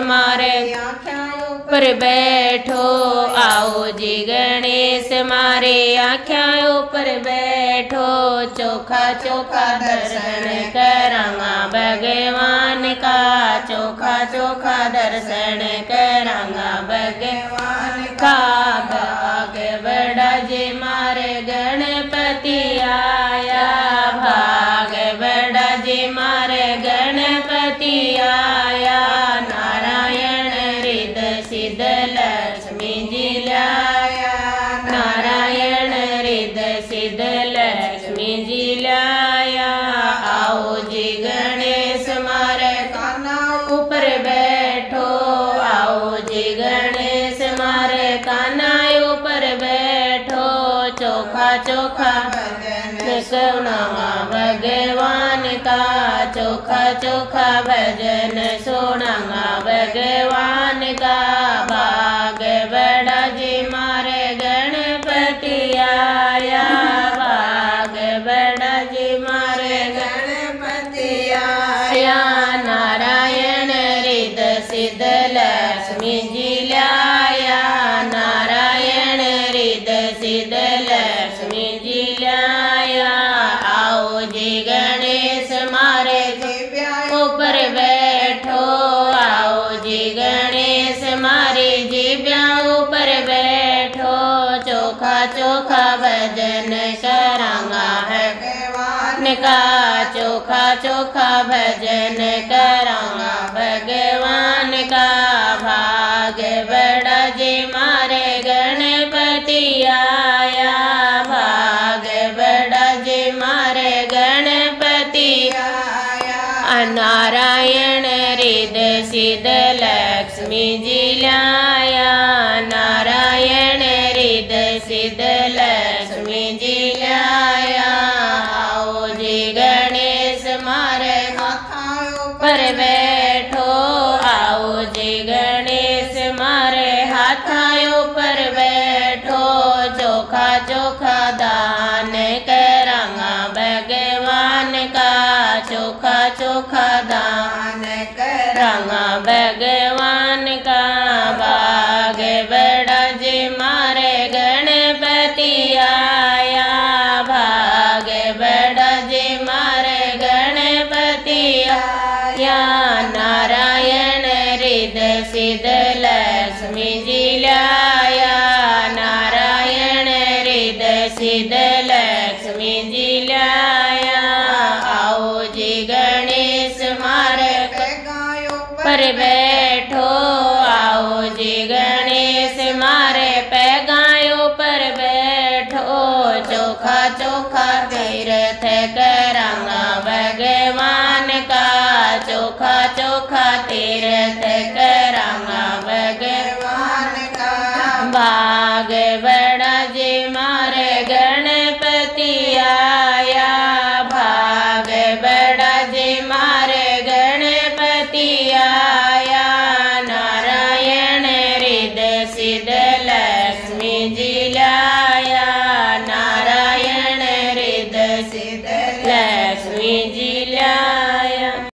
मारे आख्याओं पर बैठो, आओ जी गणेश मारे। आख्या ऊपर बैठो, चोखा चोखा दर्शन करांगा। भगवान का चोखा चोखा दर्शन करांगा। भगवान का भाग बड़ा जी मारे गणपति आया। भाग बड़ा जी मारे गणपति आया चोखा। सुनावा भगवान का चोखा चोखा भजन। सुनावा भगवान आओ जी गणेश ऊपर बैठो, आओ गणेश ऊपर बैठो, चोखा चोखा भजन करांगा भगवान का चोखा चोखा भजन करांगा मे जया लाया नारायण लाया आओ गणेश गायों पर बैठो, आओ गणेश मारे पैगायों पर बैठो, चोखा चोखा भगवान का चोखा चोखा तीर्थ करांगा भाग बा गणपति आया भाग बडा गणपति आया नारायण हृदय दलिला